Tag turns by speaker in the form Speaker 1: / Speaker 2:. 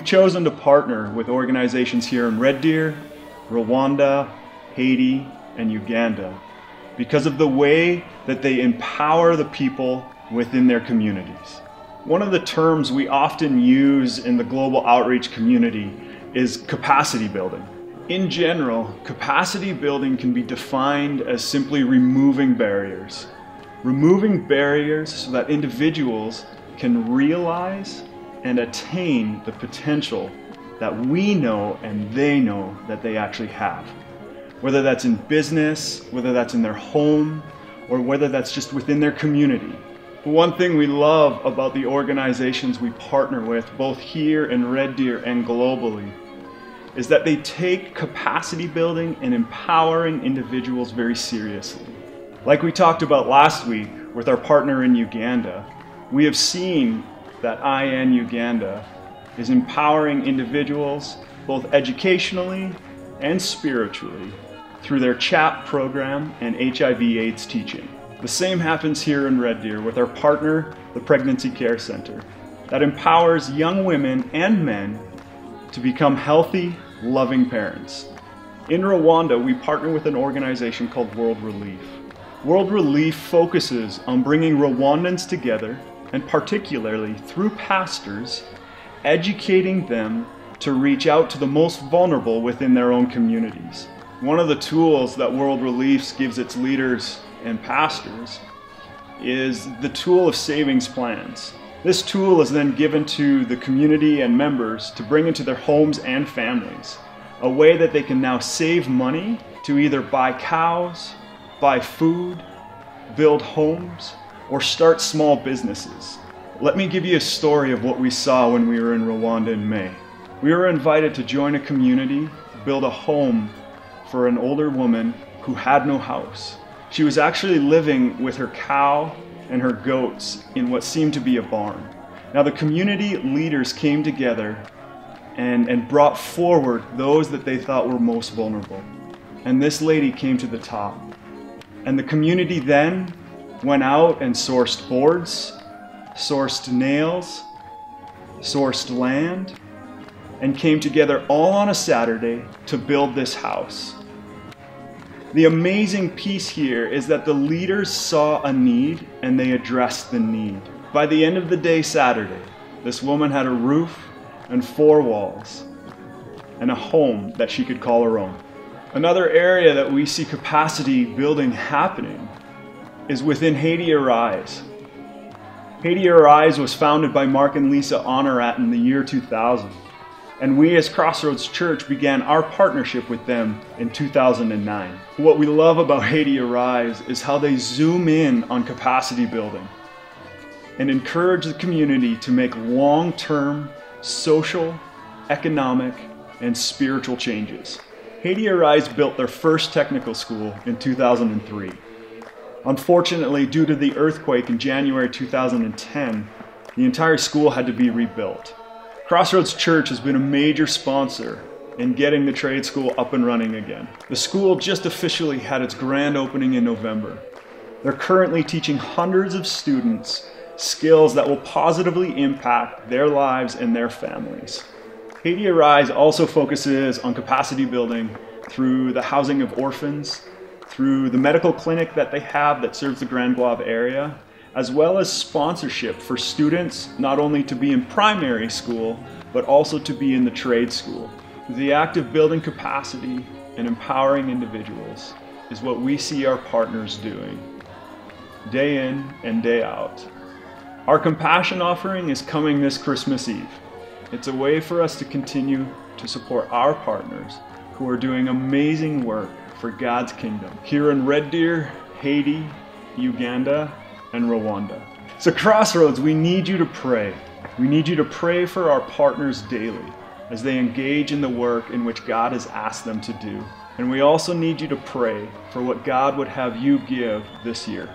Speaker 1: We've chosen to partner with organizations here in Red Deer, Rwanda, Haiti, and Uganda because of the way that they empower the people within their communities. One of the terms we often use in the global outreach community is capacity building. In general, capacity building can be defined as simply removing barriers. Removing barriers so that individuals can realize and attain the potential that we know and they know that they actually have. Whether that's in business, whether that's in their home, or whether that's just within their community. One thing we love about the organizations we partner with, both here in Red Deer and globally, is that they take capacity building and empowering individuals very seriously. Like we talked about last week with our partner in Uganda, we have seen that IN Uganda is empowering individuals both educationally and spiritually through their CHAP program and HIV AIDS teaching. The same happens here in Red Deer with our partner, the Pregnancy Care Center, that empowers young women and men to become healthy, loving parents. In Rwanda, we partner with an organization called World Relief. World Relief focuses on bringing Rwandans together, and particularly through pastors, educating them to reach out to the most vulnerable within their own communities. One of the tools that World Relief gives its leaders and pastors is the tool of savings plans. This tool is then given to the community and members to bring into their homes and families, a way that they can now save money to either buy cows, buy food, build homes, or start small businesses. Let me give you a story of what we saw when we were in Rwanda in May. We were invited to join a community, build a home for an older woman who had no house. She was actually living with her cow and her goats in what seemed to be a barn. Now, the community leaders came together and, and brought forward those that they thought were most vulnerable. And this lady came to the top. And the community then went out and sourced boards, sourced nails, sourced land, and came together all on a Saturday to build this house. The amazing piece here is that the leaders saw a need and they addressed the need. By the end of the day, Saturday, this woman had a roof and four walls and a home that she could call her own. Another area that we see capacity building happening is within Haiti Arise. Haiti Arise was founded by Mark and Lisa Honorat in the year 2000 and we as Crossroads Church began our partnership with them in 2009. What we love about Haiti Arise is how they zoom in on capacity building and encourage the community to make long term social, economic, and spiritual changes. Haiti Arise built their first technical school in 2003. Unfortunately, due to the earthquake in January 2010, the entire school had to be rebuilt. Crossroads Church has been a major sponsor in getting the trade school up and running again. The school just officially had its grand opening in November. They're currently teaching hundreds of students skills that will positively impact their lives and their families. Haiti Arise also focuses on capacity building through the housing of orphans, through the medical clinic that they have that serves the Grand Goave area, as well as sponsorship for students not only to be in primary school, but also to be in the trade school. The act of building capacity and empowering individuals is what we see our partners doing, day in and day out. Our compassion offering is coming this Christmas Eve. It's a way for us to continue to support our partners who are doing amazing work for God's kingdom here in Red Deer, Haiti, Uganda, and Rwanda. So, Crossroads, we need you to pray. We need you to pray for our partners daily as they engage in the work in which God has asked them to do. And we also need you to pray for what God would have you give this year.